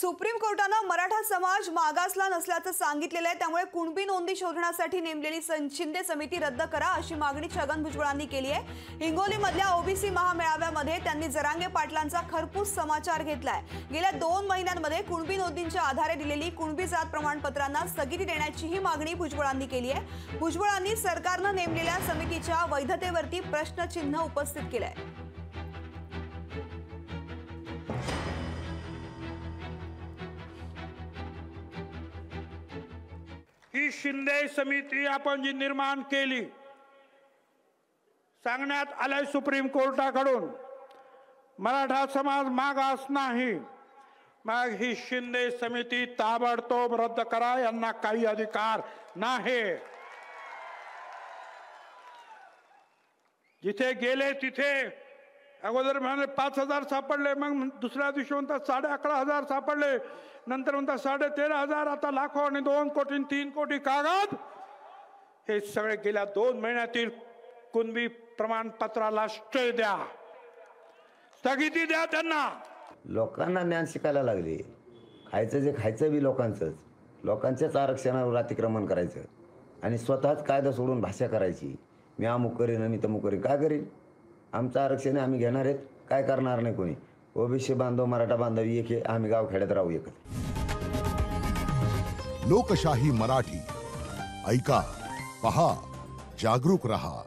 Supreme कोर्टानं Maratha समाज मागासला नसल्याचं सांगितलेलं आहे. त्यामुळे कुणबी नोंदी शोधण्यासाठी नेमलेली शिंदे समिती रद्द करा अशी मागणी छगन भुजबळांनी केली आहे. हिंगोलीमधल्या ओबीसी महामेळाव्यामध्ये त्यांनी जरांगे पाटलांचा खरपूस समाचार घेतलाय. गेल्या दोन महिन्यांमध्ये कुणबी नोंदींच्या आधारे दिलेली कुणबी जात प्रमाणपत्रांना स्थगिती देण्याचीही मागणी भुजबळांनी केली आहे. भुजबळांनी सरकारनं नेमलेल्या समितीच्या वैधतेवरती प्रश्नचिन्ह उपस्थित केलंय. ही शिंदे समिती आपण जी निर्माण केली सांगण्यात आलंय सुप्रीम कोर्टाकडून मराठा समाज मागास नाही. मग ही शिंदे समिती ताबडतोब रद्द करा यांना काही अधिकार नाही. जिथे गेले तिथे अगोदर म्हणाले पाच हजार सापडले मग दुसऱ्या दिवशी म्हणतात साडे अकरा हजार सापडले. नंतर म्हणतात साडे तेरा हजार आता लाखो आणि दोन कोटी तीन कोटी कागद. हे सगळे गेल्या दोन महिन्यातील कुणबी प्रमाणपत्राला स्टे द्या. स्थगिती द्या त्यांना. लोकांना ज्ञान शिकायला लागले. खायचं जे खायचं बी लोकांचंच. लोकांच्याच आरक्षणावर अतिक्रमण करायचं. आणि स्वतःच कायदा सोडून भाषा करायची. मी अमुक करीन मी तमुक करीन काय करीन? आमचं आरक्षण आम्ही घेणार आहेत. काय करणार नाही कोणी. ओबीसी बांधव, मराठा बधवी एक आहे आम्ही गावखेड्यात राहू एकत्र लोकशाही मराठी. ऐका, पहा, जागरूक रहा.